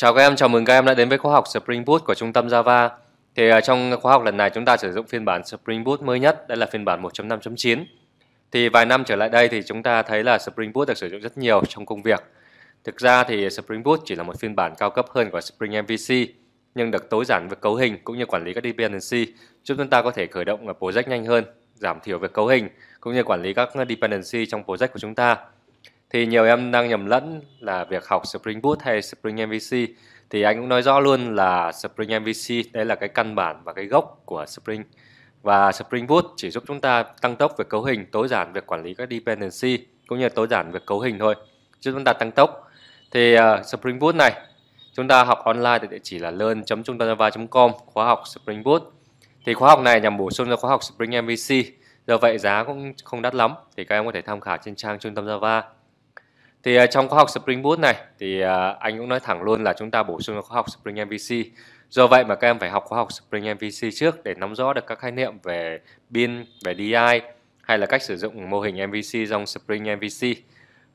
Chào các em, chào mừng các em đã đến với khóa học Spring Boot của trung tâm Java. Thì à, trong khóa học lần này chúng ta sử dụng phiên bản Spring Boot mới nhất, đây là phiên bản 1.5.9. Thì vài năm trở lại đây thì chúng ta thấy là Spring Boot được sử dụng rất nhiều trong công việc. Thực ra thì Spring Boot chỉ là một phiên bản cao cấp hơn của Spring MVC, nhưng được tối giản việc cấu hình cũng như quản lý các dependency, giúp chúng ta có thể khởi động project nhanh hơn, giảm thiểu việc cấu hình cũng như quản lý các dependency trong project của chúng ta thì nhiều em đang nhầm lẫn là việc học Spring Boot hay Spring MVC thì anh cũng nói rõ luôn là Spring MVC đây là cái căn bản và cái gốc của Spring. Và Spring Boot chỉ giúp chúng ta tăng tốc việc cấu hình, tối giản việc quản lý các dependency cũng như tối giản việc cấu hình thôi. Giúp chúng ta tăng tốc. Thì uh, Spring Boot này chúng ta học online tại địa chỉ là learn trung tâm com khóa học Spring Boot. Thì khóa học này nhằm bổ sung cho khóa học Spring MVC do vậy giá cũng không đắt lắm. Thì các em có thể tham khảo trên trang trung tâm Java thì uh, trong khóa học Spring Boot này thì uh, anh cũng nói thẳng luôn là chúng ta bổ sung khóa học Spring MVC. Do vậy mà các em phải học khóa học Spring MVC trước để nắm rõ được các khái niệm về bin, về DI hay là cách sử dụng mô hình MVC trong Spring MVC.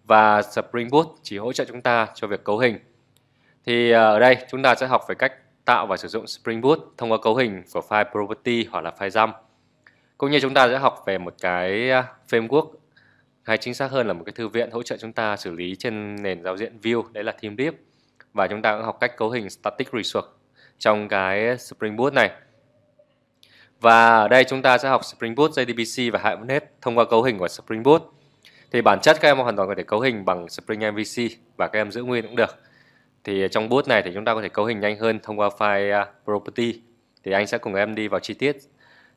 Và Spring Boot chỉ hỗ trợ chúng ta cho việc cấu hình. Thì uh, ở đây chúng ta sẽ học về cách tạo và sử dụng Spring Boot thông qua cấu hình của file property hoặc là file dump. Cũng như chúng ta sẽ học về một cái framework hay chính xác hơn là một cái thư viện hỗ trợ chúng ta xử lý trên nền giao diện view đấy là TeamDeep và chúng ta cũng học cách cấu hình static resource trong cái Spring Boot này. Và ở đây chúng ta sẽ học Spring Boot, JDBC và Hibernate thông qua cấu hình của Spring Boot. Thì bản chất các em hoàn toàn có thể cấu hình bằng Spring MVC và các em giữ nguyên cũng được. Thì trong boot này thì chúng ta có thể cấu hình nhanh hơn thông qua file à, property. Thì anh sẽ cùng em đi vào chi tiết.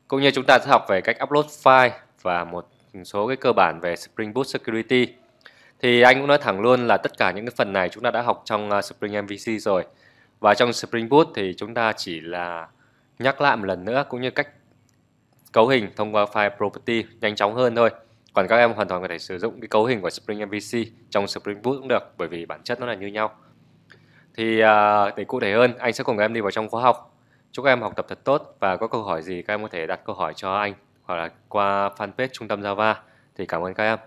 Cũng như chúng ta sẽ học về cách upload file và một số cái cơ bản về Spring Boot Security. Thì anh cũng nói thẳng luôn là tất cả những cái phần này chúng ta đã học trong uh, Spring MVC rồi. Và trong Spring Boot thì chúng ta chỉ là nhắc lại một lần nữa cũng như cách cấu hình thông qua file property nhanh chóng hơn thôi. Còn các em hoàn toàn có thể sử dụng cái cấu hình của Spring MVC trong Spring Boot cũng được bởi vì bản chất nó là như nhau. Thì uh, để cụ thể hơn anh sẽ cùng các em đi vào trong khóa học. Chúc các em học tập thật tốt và có câu hỏi gì các em có thể đặt câu hỏi cho anh hoặc là qua fanpage trung tâm Java thì cảm ơn các em.